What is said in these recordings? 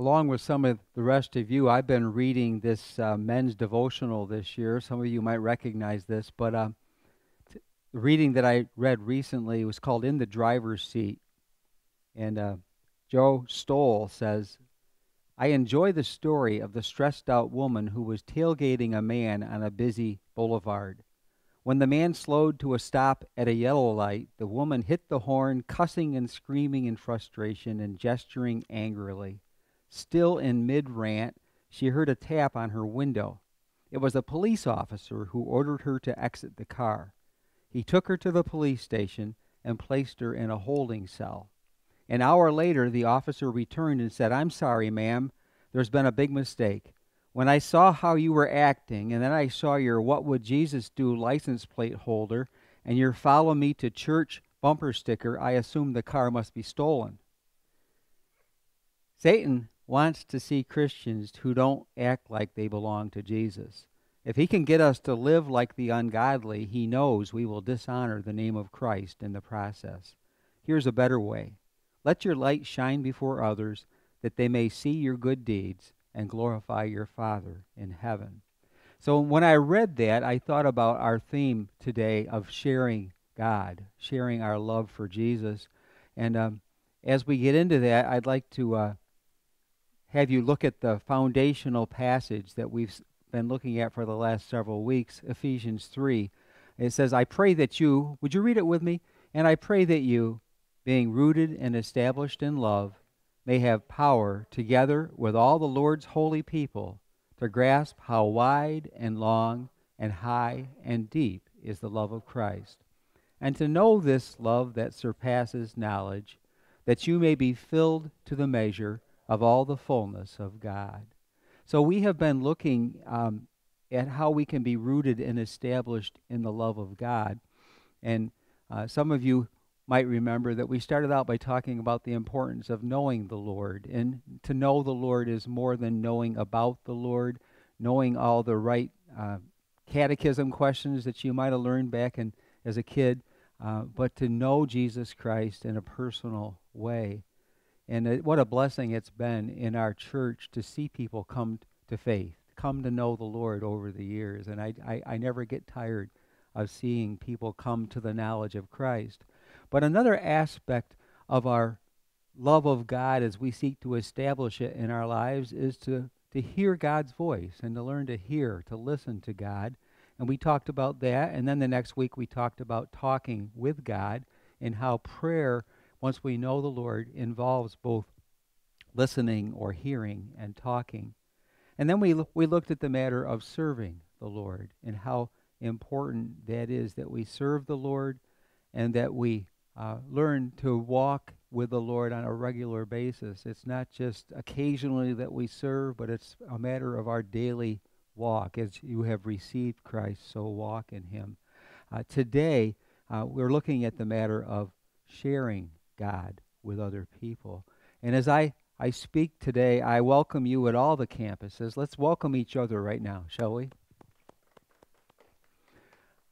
along with some of the rest of you, I've been reading this uh, men's devotional this year. Some of you might recognize this, but uh, t- the reading that I read recently was called In the Driver's Seat. And uh, Joe Stowell says, I enjoy the story of the stressed out woman who was tailgating a man on a busy boulevard. When the man slowed to a stop at a yellow light, the woman hit the horn, cussing and screaming in frustration and gesturing angrily. Still in mid rant, she heard a tap on her window. It was a police officer who ordered her to exit the car. He took her to the police station and placed her in a holding cell. An hour later, the officer returned and said, I'm sorry, ma'am. There's been a big mistake. When I saw how you were acting, and then I saw your What Would Jesus Do license plate holder and your Follow Me to Church bumper sticker, I assumed the car must be stolen. Satan wants to see Christians who don't act like they belong to Jesus. If he can get us to live like the ungodly, he knows we will dishonor the name of Christ in the process. Here's a better way let your light shine before others that they may see your good deeds and glorify your Father in heaven. So when I read that, I thought about our theme today of sharing God, sharing our love for Jesus. And um, as we get into that, I'd like to uh, have you look at the foundational passage that we've been looking at for the last several weeks, Ephesians 3. It says, I pray that you, would you read it with me? And I pray that you, being rooted and established in love, may have power, together with all the Lord's holy people, to grasp how wide and long and high and deep is the love of Christ, and to know this love that surpasses knowledge, that you may be filled to the measure of all the fullness of God. So we have been looking um, at how we can be rooted and established in the love of God. And uh, some of you might remember that we started out by talking about the importance of knowing the Lord. And to know the Lord is more than knowing about the Lord, knowing all the right uh, catechism questions that you might have learned back in, as a kid, uh, but to know Jesus Christ in a personal way. And it, what a blessing it's been in our church to see people come to faith, come to know the Lord over the years. And I, I, I never get tired of seeing people come to the knowledge of Christ. But another aspect of our love of God as we seek to establish it in our lives is to, to hear God's voice and to learn to hear, to listen to God. And we talked about that. And then the next week we talked about talking with God and how prayer, once we know the Lord, involves both listening or hearing and talking. And then we, we looked at the matter of serving the Lord and how important that is that we serve the Lord and that we uh, learn to walk with the Lord on a regular basis. It's not just occasionally that we serve, but it's a matter of our daily walk. As you have received Christ, so walk in Him. Uh, today, uh, we're looking at the matter of sharing God with other people. And as I, I speak today, I welcome you at all the campuses. Let's welcome each other right now, shall we?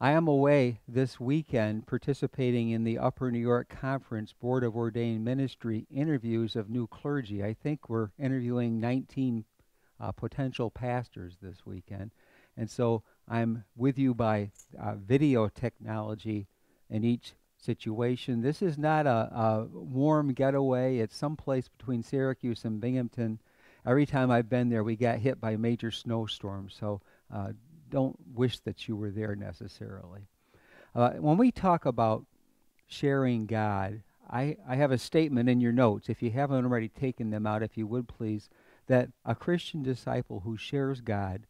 I am away this weekend participating in the Upper New York Conference Board of Ordained Ministry interviews of new clergy. I think we're interviewing 19 uh, potential pastors this weekend. And so I'm with you by uh, video technology in each situation. This is not a, a warm getaway, it's someplace between Syracuse and Binghamton. Every time I've been there, we got hit by major snowstorms. So uh, don't wish that you were there necessarily. Uh, when we talk about sharing God, I, I have a statement in your notes. If you haven't already taken them out, if you would please, that a Christian disciple who shares God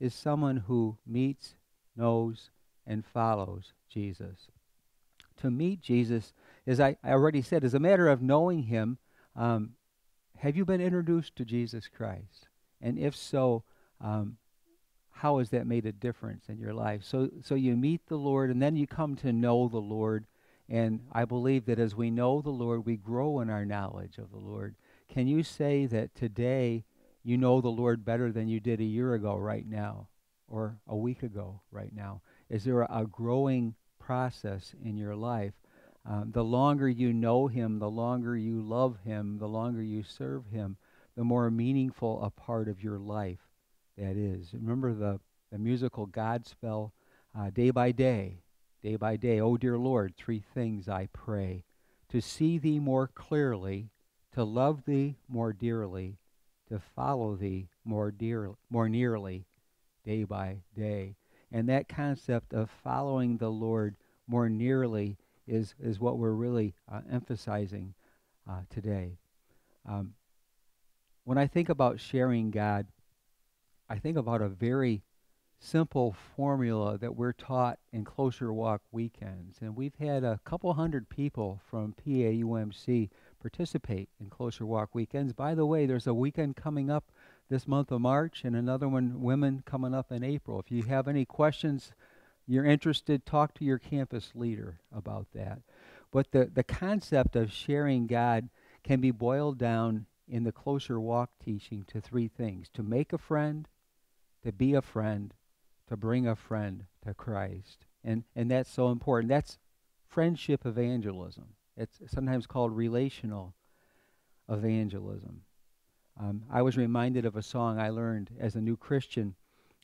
is someone who meets, knows, and follows Jesus. To meet Jesus, as I, I already said, is a matter of knowing Him. Um, have you been introduced to Jesus Christ? And if so, um, how has that made a difference in your life? So, so you meet the Lord, and then you come to know the Lord. And I believe that as we know the Lord, we grow in our knowledge of the Lord. Can you say that today you know the Lord better than you did a year ago right now or a week ago right now? Is there a, a growing process in your life? Um, the longer you know Him, the longer you love Him, the longer you serve Him, the more meaningful a part of your life that is. Remember the, the musical Godspell, uh, day by day, day by day. Oh, dear Lord, three things I pray to see thee more clearly, to love thee more dearly, to follow thee more dear, more nearly, day by day. And that concept of following the Lord more nearly is, is what we're really uh, emphasizing uh, today. Um, when I think about sharing God, I think about a very simple formula that we're taught in Closer Walk weekends. And we've had a couple hundred people from PAUMC participate in Closer Walk weekends. By the way, there's a weekend coming up this month of March and another one, women, coming up in April. If you have any questions, you're interested, talk to your campus leader about that. But the, the concept of sharing God can be boiled down in the Closer Walk teaching to three things to make a friend, to be a friend, to bring a friend to Christ. And, and that's so important. That's friendship evangelism. It's sometimes called relational evangelism. Um, I was reminded of a song I learned as a new Christian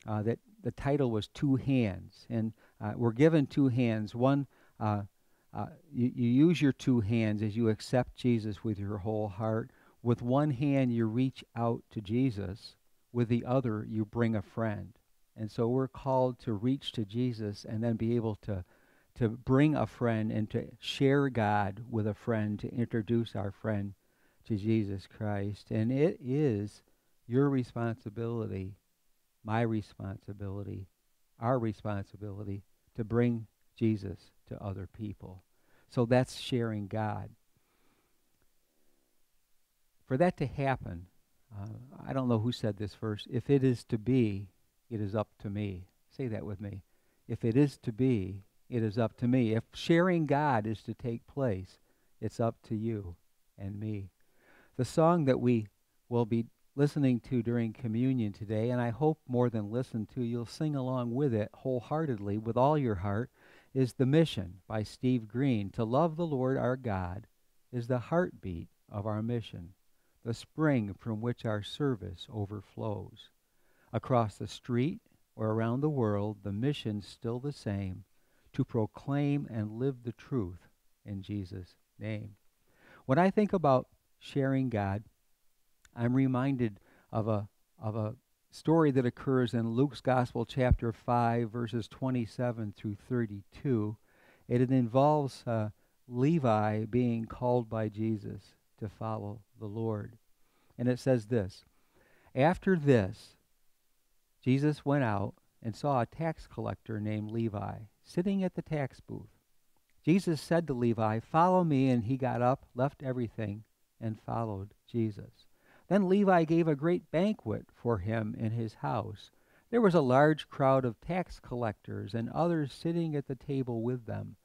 uh, that the title was Two Hands. And uh, we're given two hands. One, uh, uh you, you use your two hands as you accept Jesus with your whole heart. With one hand, you reach out to Jesus. With the other, you bring a friend. And so we're called to reach to Jesus and then be able to, to bring a friend and to share God with a friend, to introduce our friend to Jesus Christ. And it is your responsibility, my responsibility, our responsibility to bring Jesus to other people. So that's sharing God. For that to happen, uh, I don't know who said this first. If it is to be, it is up to me. Say that with me. If it is to be, it is up to me. If sharing God is to take place, it's up to you and me. The song that we will be listening to during communion today, and I hope more than listen to, you'll sing along with it wholeheartedly with all your heart, is The Mission by Steve Green. To love the Lord our God is the heartbeat of our mission, the spring from which our service overflows. Across the street or around the world, the mission's still the same to proclaim and live the truth in Jesus' name. When I think about sharing God, I'm reminded of a, of a story that occurs in Luke's Gospel, chapter 5, verses 27 through 32. It involves uh, Levi being called by Jesus to follow the Lord. And it says this After this, Jesus went out and saw a tax collector named Levi sitting at the tax booth. Jesus said to Levi, Follow me, and he got up, left everything, and followed Jesus. Then Levi gave a great banquet for him in his house. There was a large crowd of tax collectors and others sitting at the table with them.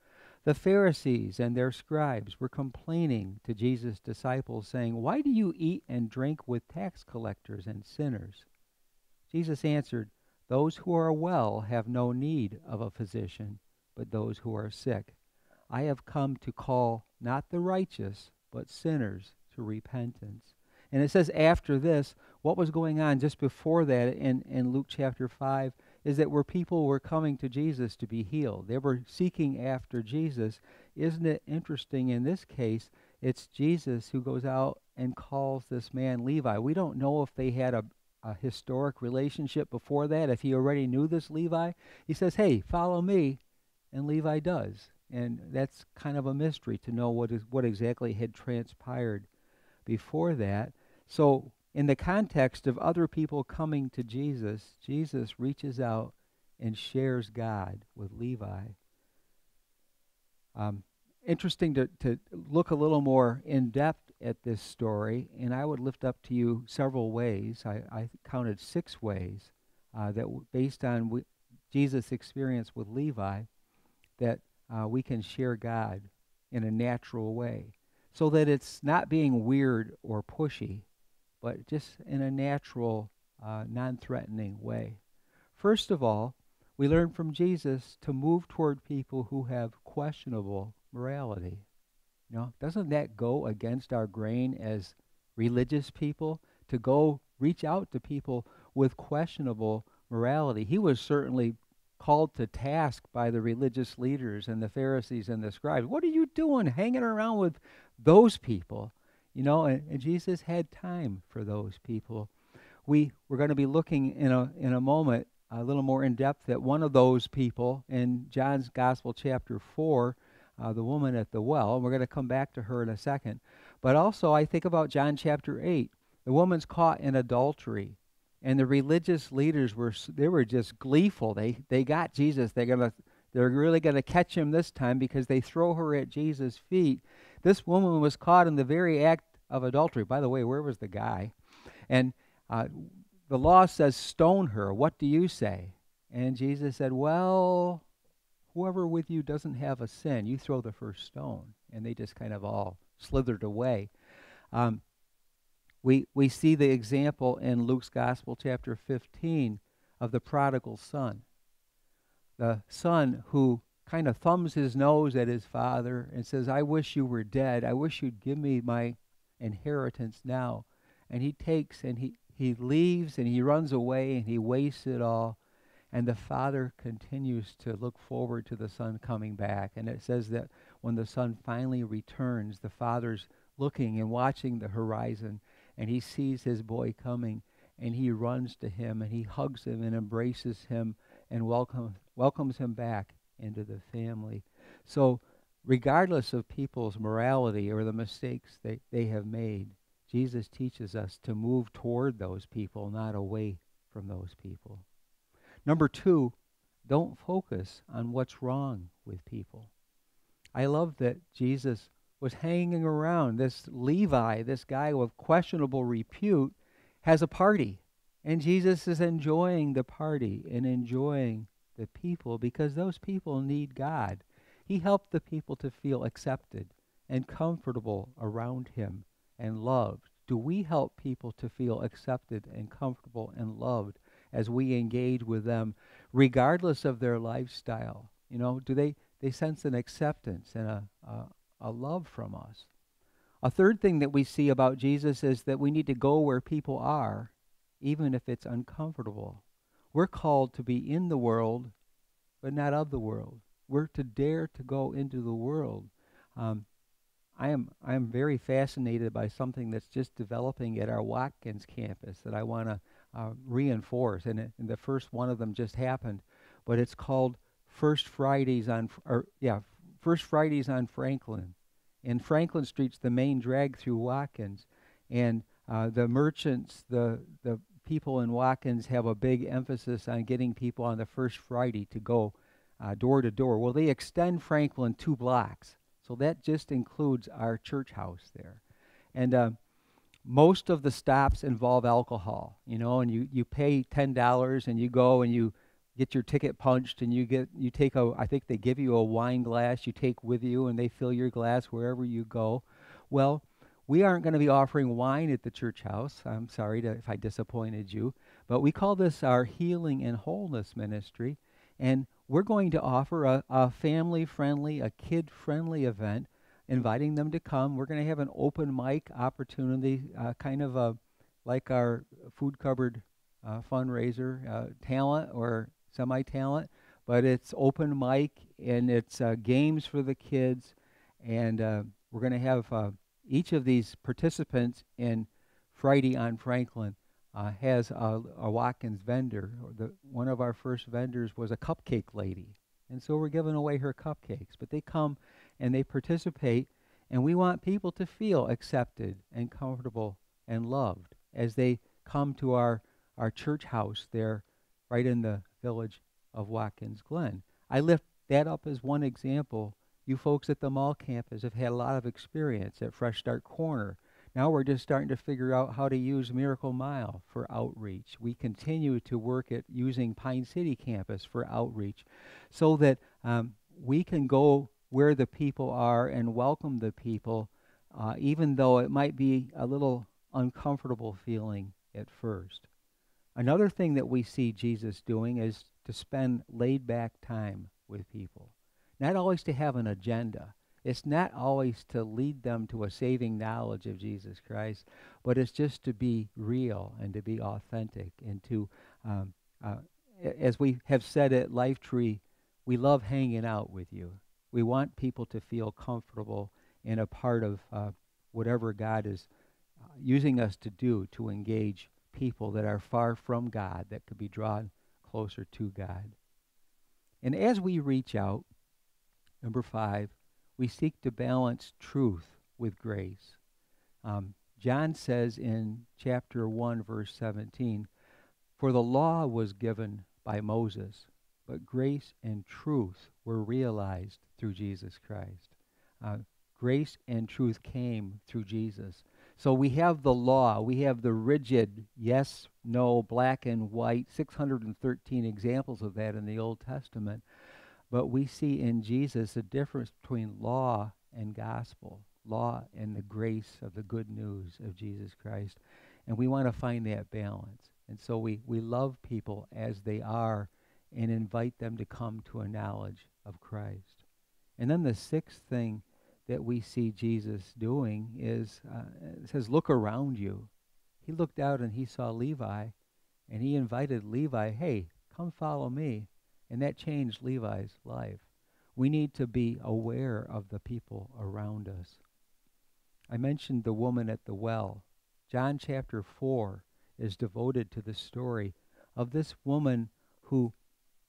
The Pharisees and their scribes were complaining to Jesus' disciples, saying, Why do you eat and drink with tax collectors and sinners? Jesus answered, Those who are well have no need of a physician, but those who are sick. I have come to call not the righteous, but sinners to repentance. And it says after this, what was going on just before that in, in Luke chapter 5 is that where people were coming to Jesus to be healed. They were seeking after Jesus. Isn't it interesting in this case? It's Jesus who goes out and calls this man Levi. We don't know if they had a, a historic relationship before that, if he already knew this Levi, he says, Hey, follow me. And Levi does. And that's kind of a mystery to know what is what exactly had transpired before that. So in the context of other people coming to Jesus, Jesus reaches out and shares God with Levi. Um, interesting to, to look a little more in depth at this story, and I would lift up to you several ways. I, I counted six ways uh, that, w- based on w- Jesus' experience with Levi, that uh, we can share God in a natural way, so that it's not being weird or pushy, but just in a natural, uh, non-threatening way. First of all, we learn from Jesus to move toward people who have questionable morality. You know, doesn't that go against our grain as religious people to go reach out to people with questionable morality. He was certainly called to task by the religious leaders and the Pharisees and the scribes. What are you doing hanging around with those people? You know, and, and Jesus had time for those people. We we're going to be looking in a in a moment a little more in depth at one of those people in John's Gospel chapter 4, uh, the woman at the well. And we're going to come back to her in a second. But also I think about John chapter 8. The woman's caught in adultery and the religious leaders were they were just gleeful. They they got Jesus. They're gonna they're really gonna catch him this time because they throw her at Jesus' feet. This woman was caught in the very act of adultery. By the way, where was the guy? And uh, the law says stone her. What do you say? And Jesus said, Well, whoever with you doesn't have a sin, you throw the first stone. And they just kind of all slithered away. Um, we, we see the example in Luke's Gospel, chapter 15, of the prodigal son. The son who kind of thumbs his nose at his father and says, I wish you were dead. I wish you'd give me my inheritance now. And he takes and he, he leaves and he runs away and he wastes it all. And the father continues to look forward to the son coming back. And it says that when the son finally returns, the father's looking and watching the horizon and he sees his boy coming and he runs to him and he hugs him and embraces him and welcome, welcomes him back into the family. So, regardless of people's morality or the mistakes they, they have made, Jesus teaches us to move toward those people, not away from those people. Number two, don't focus on what's wrong with people. I love that Jesus was hanging around. This Levi, this guy with questionable repute, has a party. And Jesus is enjoying the party and enjoying the people because those people need God. He helped the people to feel accepted and comfortable around him and loved. Do we help people to feel accepted and comfortable and loved as we engage with them, regardless of their lifestyle? You know, do they, they sense an acceptance and a, a, a love from us. A third thing that we see about Jesus is that we need to go where people are, even if it's uncomfortable. We're called to be in the world, but not of the world. We're to dare to go into the world. Um, I am I am very fascinated by something that's just developing at our Watkins campus that I want to uh, reinforce, and, and the first one of them just happened, but it's called First Fridays on, or yeah, First Fridays on Franklin. And Franklin Street's the main drag through Watkins. And uh, the merchants, the, the people in Watkins have a big emphasis on getting people on the first Friday to go uh, door to door. Well, they extend Franklin two blocks. So that just includes our church house there. And uh, most of the stops involve alcohol, you know, and you, you pay $10 and you go and you get your ticket punched and you get you take a I think they give you a wine glass you take with you and they fill your glass wherever you go. Well, we aren't going to be offering wine at the church house. I'm sorry to, if I disappointed you, but we call this our healing and wholeness ministry and we're going to offer a, a family friendly, a kid friendly event inviting them to come. We're going to have an open mic opportunity, uh, kind of a like our food cupboard uh, fundraiser, uh, talent or semi talent, but it's open mic and it's uh, games for the kids. And uh, we're going to have uh, each of these participants in Friday on Franklin uh, has a, a, Watkins vendor. The, one of our first vendors was a cupcake lady. And so we're giving away her cupcakes. But they come and they participate, and we want people to feel accepted and comfortable and loved as they come to our, our church house there right in the village of Watkins Glen. I lift that up as one example. You folks at the mall campus have had a lot of experience at Fresh Start Corner. Now we're just starting to figure out how to use Miracle Mile for outreach. We continue to work at using Pine City campus for outreach so that um, we can go where the people are and welcome the people, uh, even though it might be a little uncomfortable feeling at first. Another thing that we see Jesus doing is to spend laid back time with people. Not always to have an agenda. It's not always to lead them to a saving knowledge of Jesus Christ, but it's just to be real and to be authentic and to, um, uh, as we have said at Lifetree, we love hanging out with you. We want people to feel comfortable and a part of uh, whatever God is uh, using us to do to engage people that are far from God, that could be drawn closer to God. And as we reach out, number five, we seek to balance truth with grace. Um, John says in chapter 1, verse 17, For the law was given by Moses, but grace and truth were realized through Jesus Christ. Uh, grace and truth came through Jesus. So we have the law, we have the rigid yes, no, black and white, 613 examples of that in the Old Testament. But we see in Jesus a difference between law and gospel, law and the grace of the good news of Jesus Christ. And we want to find that balance. And so we, we love people as they are and invite them to come to a knowledge of Christ. And then the sixth thing that we see Jesus doing is uh, it says, Look around you. He looked out and he saw Levi, and he invited Levi, Hey, come follow me. And that changed Levi's life. We need to be aware of the people around us. I mentioned the woman at the well. John chapter 4 is devoted to the story of this woman who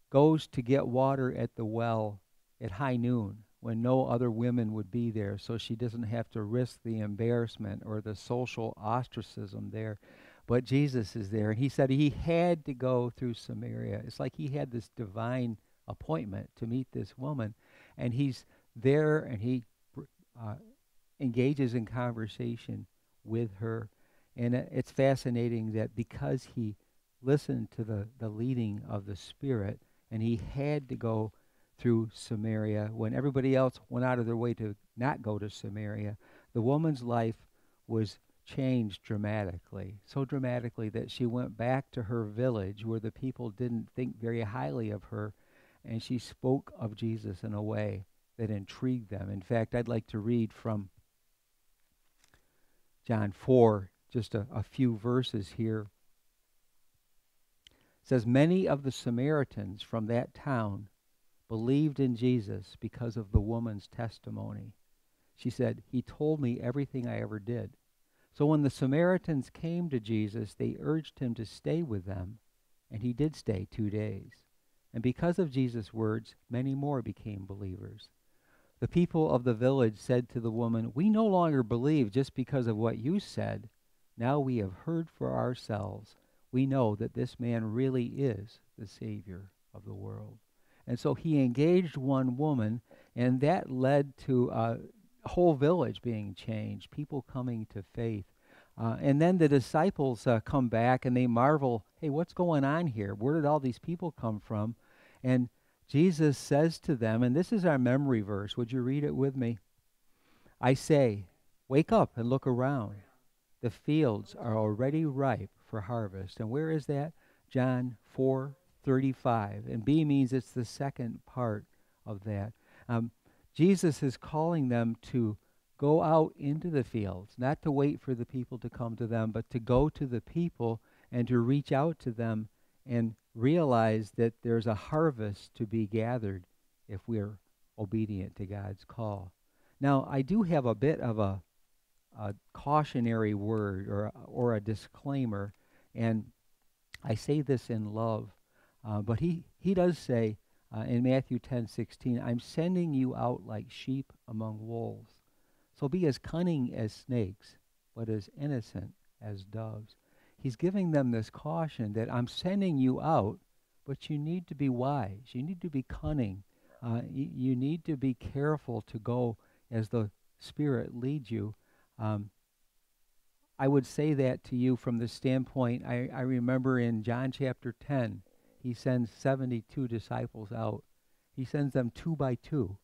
goes to get water at the well at high noon when no other women would be there so she doesn't have to risk the embarrassment or the social ostracism there. But Jesus is there, and he said he had to go through Samaria. It's like he had this divine appointment to meet this woman, and he's there and he uh, engages in conversation with her. And it's fascinating that because he listened to the, the leading of the Spirit, and he had to go through Samaria when everybody else went out of their way to not go to Samaria. The woman's life was changed dramatically, so dramatically that she went back to her village where the people didn't think very highly of her, and she spoke of Jesus in a way that intrigued them. In fact, I'd like to read from John 4, just a, a few verses here. It says, Many of the Samaritans from that town believed in Jesus because of the woman's testimony. She said, He told me everything I ever did. So when the Samaritans came to Jesus, they urged him to stay with them, and he did stay two days. And because of Jesus' words, many more became believers. The people of the village said to the woman, We no longer believe just because of what you said. Now we have heard for ourselves. We know that this man really is the Savior of the world. And so he engaged one woman, and that led to a whole village being changed, people coming to faith. Uh, and then the disciples uh, come back and they marvel, hey, what's going on here? Where did all these people come from? And Jesus says to them, and this is our memory verse. Would you read it with me? I say, wake up and look around. The fields are already ripe for harvest. And where is that? John 4 35. And B means it's the second part of that. Um, Jesus is calling them to go out into the fields, not to wait for the people to come to them, but to go to the people and to reach out to them and realize that there's a harvest to be gathered if we're obedient to God's call. Now, I do have a bit of a, a cautionary word or, or a disclaimer, and I say this in love. Uh, but he, he does say uh, in Matthew 10 16, I'm sending you out like sheep among wolves. So be as cunning as snakes, but as innocent as doves. He's giving them this caution that I'm sending you out, but you need to be wise. You need to be cunning. Uh, y- you need to be careful to go as the Spirit leads you. Um, I would say that to you from the standpoint, I, I remember in John chapter 10, he sends 72 disciples out. He sends them two by two.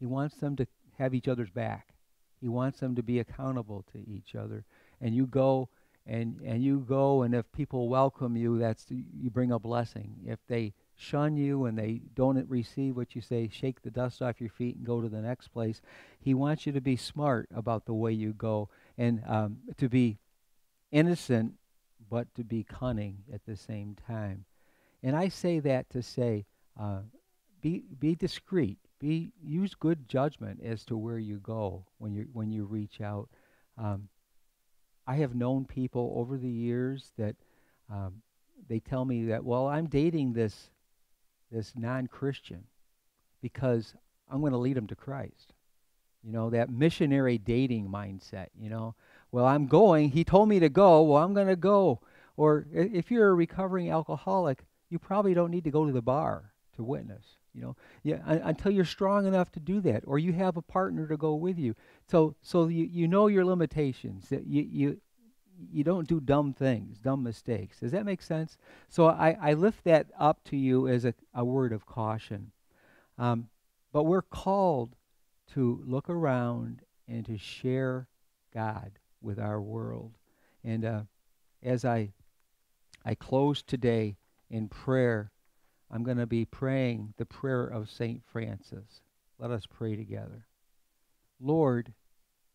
He wants them to have each other's back. He wants them to be accountable to each other. And you go and and you go and if people welcome you, that's you bring a blessing. If they shun you and they don't receive what you say, shake the dust off your feet and go to the next place. He wants you to be smart about the way you go and um, to be innocent, but to be cunning at the same time. And I say that to say, uh, be be discreet. Be use good judgment as to where you go when you when you reach out. Um, I have known people over the years that um, they tell me that well I'm dating this this non-Christian because I'm going to lead them to Christ. You know that missionary dating mindset. You know, well I'm going. He told me to go. Well I'm going to go. Or if you're a recovering alcoholic, you probably don't need to go to the bar to witness. You know, yeah, until you're strong enough to do that, or you have a partner to go with you. So, so you, you know your limitations. That you you you don't do dumb things, dumb mistakes. Does that make sense? So I, I lift that up to you as a, a word of caution. Um, but we're called to look around and to share God with our world. And uh, as I I close today in prayer, I'm going to be praying the prayer of St. Francis. Let us pray together. Lord,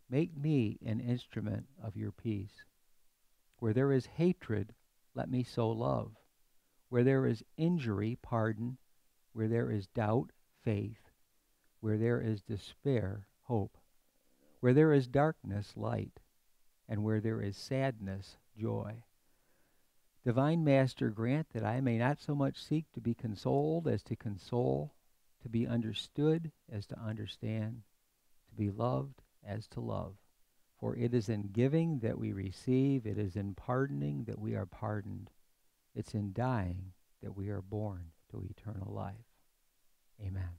make me an instrument of your peace. Where there is hatred, let me sow love. Where there is injury, pardon. Where there is doubt, faith. Where there is despair, hope. Where there is darkness, light. And where there is sadness, joy. Divine Master, grant that I may not so much seek to be consoled as to console, to be understood as to understand, to be loved as to love. For it is in giving that we receive, it is in pardoning that we are pardoned, it's in dying that we are born to eternal life. Amen.